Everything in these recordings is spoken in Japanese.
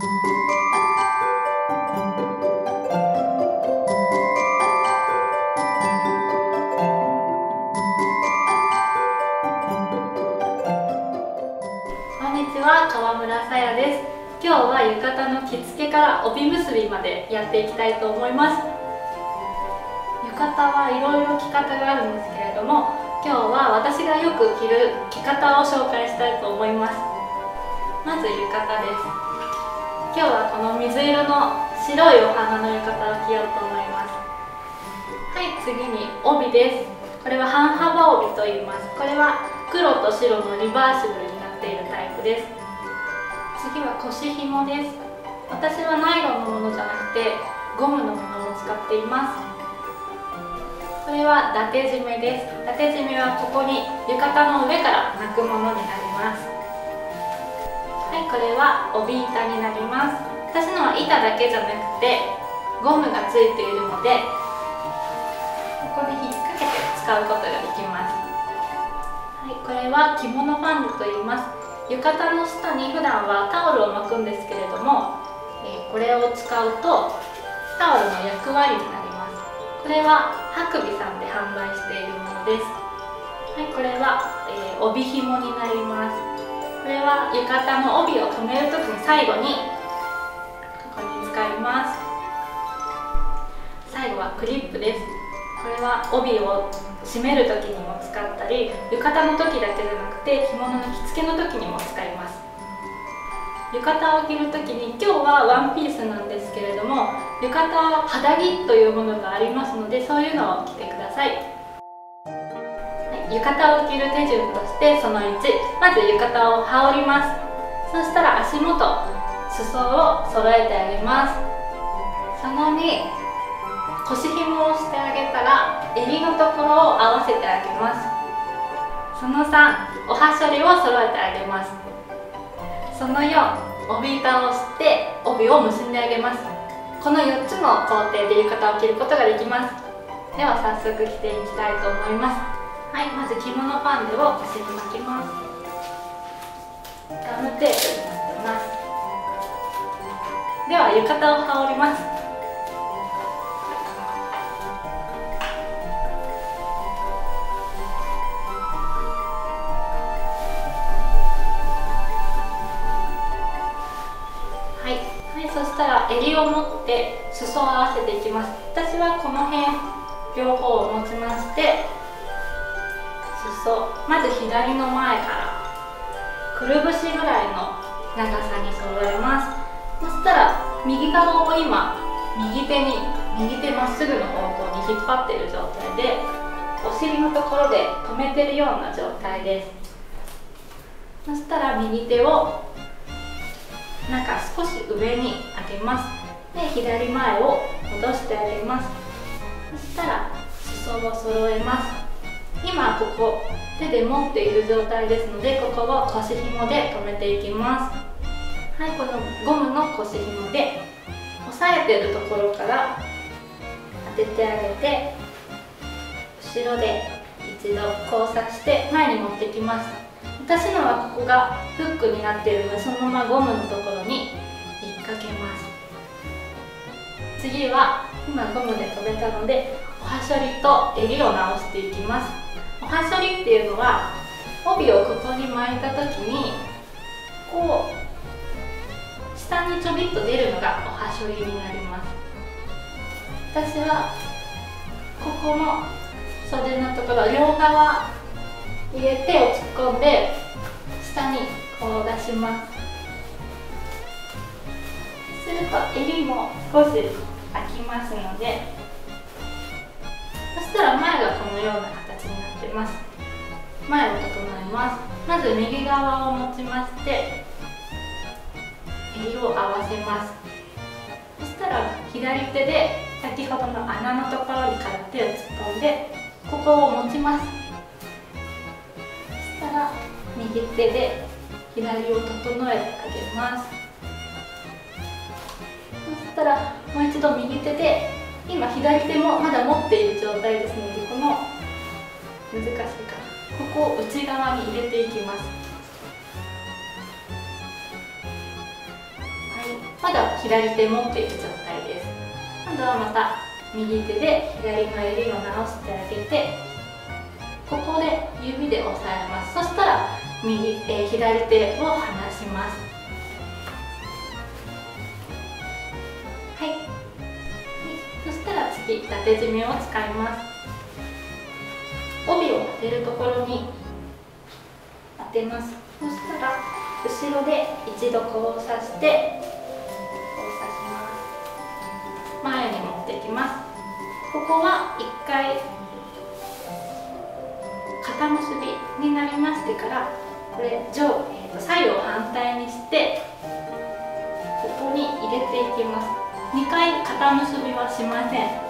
こんにちは川村さやです。今日は浴衣の着付けから帯結びまでやっていきたいと思います。浴衣はいろいろ着方があるんですけれども今日は私がよく着る着方を紹介したいと思います。まず浴衣です。今日はこの水色の白いお花の浴衣を着ようと思います。はい次に帯です。これは半幅帯と言います。これは黒と白のリバーシブルになっているタイプです。次は腰紐です。私はナイロンのものじゃなくてゴムのものを使っています。これは伊達締めです。伊達締めはここに浴衣の上から巻くものになります。これは帯板になります。私のは板だけじゃなくてゴムがついているのでここで引っ掛けて使うことができます。はいこれは着物ファンデと言います。浴衣の下に普段はタオルを巻くんですけれども、え、これを使うとタオルの役割になります。これはハクビさんで販売しているものです。はいこれは、えー、帯紐になります。これは浴衣の帯を留める時に最後にここに使います。最後はクリップです。これは帯を締める時にも使ったり浴衣の時だけじゃなくて着物の着付けの時にも使います。浴衣を着る時に今日はワンピースなんですけれども浴衣は肌着というものがありますのでそういうのを着てくださ、い、浴衣を着る手順としてその1まず浴衣を羽織ります。そしたら足元裾を揃えてあげます。その2腰紐をしてあげたら襟のところを合わせてあげます。その3おはしょりを揃えてあげます。その4帯板をして帯を結んであげます。この4つの工程で浴衣を着ることができます。では早速着ていきたいと思います。はいまず着物パンデを腰に巻きます。ガムテープになってます。では浴衣を羽織ります。したら襟を持って裾を合わせていきます。私はこの辺両方を持ちまして裾まず左の前から。くるぶしぐらいの長さに揃えます。そしたら右側を今右手に右手まっすぐの方向に引っ張ってる状態でお尻のところで止めてるような状態です。そしたら右手を中少し上に上げます。で左前を戻してあげます。そしたら裾を揃えます。今ここ手で持っている状態ですのでここを腰紐で留めていきます。はいこのゴムの腰紐で押さえてるところから当ててあげて後ろで一度交差して前に持ってきます。私のはここがフックになっているのでそのままゴムのところに引っ掛けます。次は今ゴムで留めたのでおはしょりと襟を直していきます。おはしょりっていうのは帯をここに巻いた時にこう下にちょびっと出るのがおはしょりになります。私はここの袖のところ両側入れ手を突っ込んで下にこう出します。すると襟も少し開きますのでそしたら前がこのような形になってます。前を整えます。まず右側を持ちまして襟を合わせます。そしたら左手で先ほどの穴のところにから手を突っ込んでここを持ちます。そしたら右手で左を整えてあげます。そしたらもう一度右手で今左手もまだ持っている状態ですのでこの難しいかここを内側に入れていきます。はい。まだ左手持っている状態です。今度はまた右手で左の襟を直してあげてここで指で押さえます。そしたら右、えー、左手を離します。はい、そしたら次縦締めを使います。帯を当てるところに当てます。そしたら後ろで一度交差して交差します。前に持ってきます。ここは1回肩結びになりましてからこれ上、えー、と左右を反対にしてここに入れていきます。2回肩結びはしません。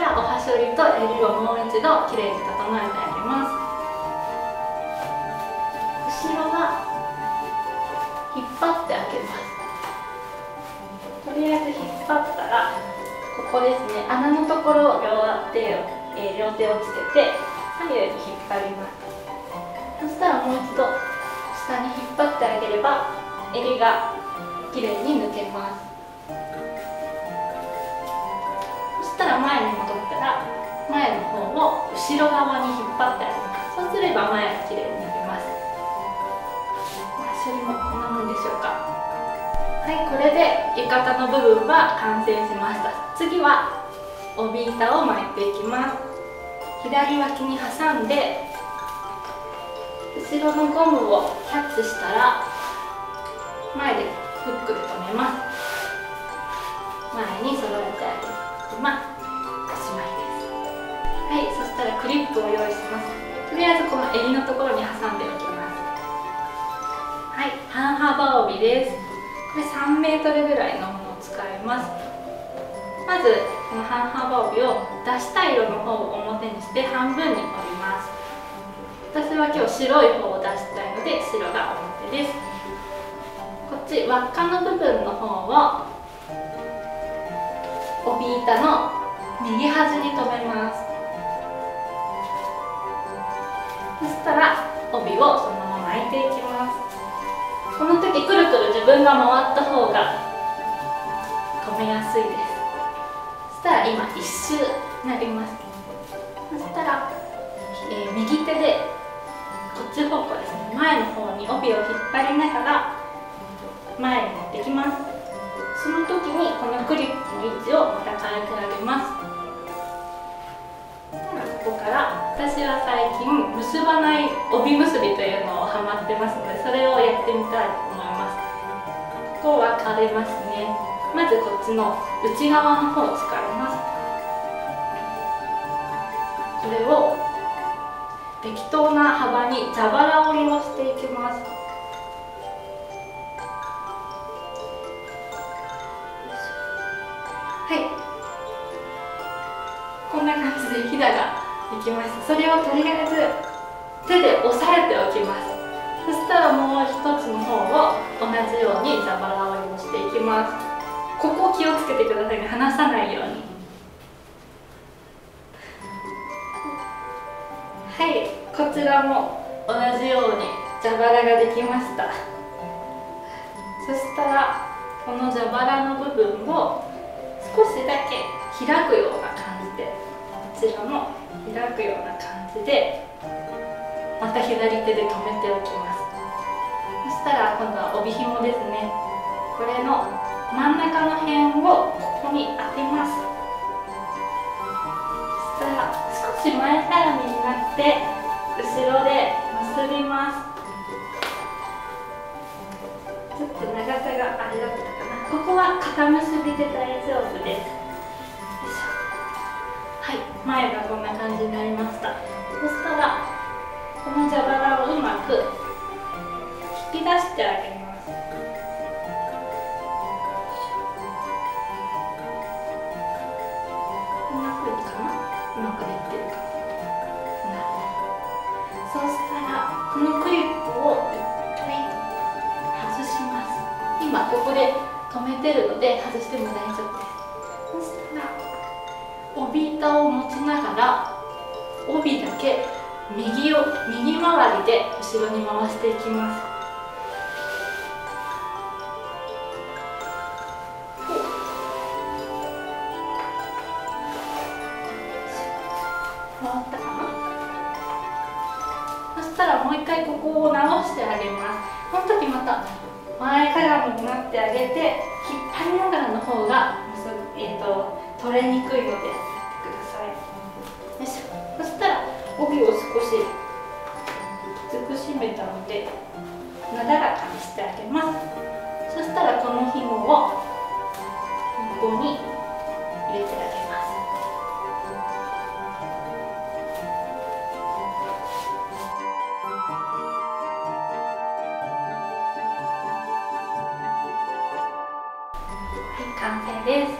らおはしょりと襟をもう一度きれいに整えてあげます。後ろは引っ張ってあげます。とりあえず引っ張ったらここですね。穴のところを両手を、えー、両手をつけて左右に引っ張ります。そしたらもう一度下に引っ張ってあげれば襟がきれいに抜けます。前の方を後ろ側に引っ張ってあげます。そうすれば前がきれいになります。足もこんなもんでしょうか。はいこれで浴衣の部分は完成しました。次は帯板を巻いていきます。左脇に挟んで後ろのゴムをキャッチしたら前でフックで留めます。前に揃えてあげます。おしまいはいそしたらクリップを用意します。とりあえずこの襟のところに挟んでおきます。はい半幅帯です。これ3メートルぐらいのものを使います。まずこの半幅帯を出した色の方を表にして半分に折ります。私は今日白い方を出したいので白が表です。こっち輪っかの部分の方を帯板の右端に留めます。そしたら帯をそのまま巻いていきますこの時くるくる自分が回った方が留めやすいですそしたら今一周なりますそしたら、えー、右手でこっち方向ですね前の方に帯を引っ張りながら前に持ってきますその時にこのクリップの位置をまた変えてあげます。こから私は最近結ばない帯結びというのをハマってますのでそれをやってみたいと思います。ここ分かれますね。まずこっちの内側の方を使います。これを適当な幅に蛇腹折りをしていきます。はい。こんな感じでひだがきましたそれをとりあえず手で押さえておきます。そしたらもう一つの方を同じように蛇腹折りをしていきます。ここ気をつけてください。ね離さないように。はい。こちらも同じように蛇腹ができました。そしたらこの蛇腹の部分を少しだけ開くようなじでまた左手で留めておきます。そしたら今度は帯紐ですね。これの真ん中の辺をここに当てます。そしたら少し前かがみになって後ろで結びます。ちょっと長さがあれだったかな。ここは肩結びで大丈夫です。はい。前がこんな感じになりました。そしたらこの蛇腹をうまく引き出してあげます。そしたらこのクリップを一回外します。今ここで止めてるので外しても大丈夫です。そしたら帯板を持ちながら帯だけ右を右回りで後ろに回していきます。回ったかな？そしたらもう一回ここを直してあげます。この時また前かがみになってあげて引っ張りながらの方が、えーと、取れにくいのでやってください。よいしょ。したら帯を少しきつく締めたのでなだらかにしてあげます。そしたらこの紐をここに入れてあげます。完成です。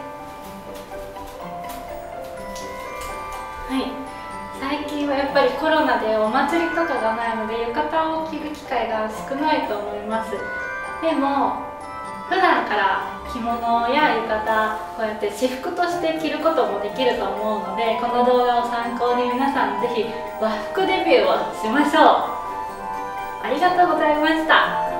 でお祭りとかがないので浴衣を着る機会が少ないと思います。でも普段から着物や浴衣こうやって私服として着ることもできると思うのでこの動画を参考に皆さん是非和服デビューをしましょう。ありがとうございました。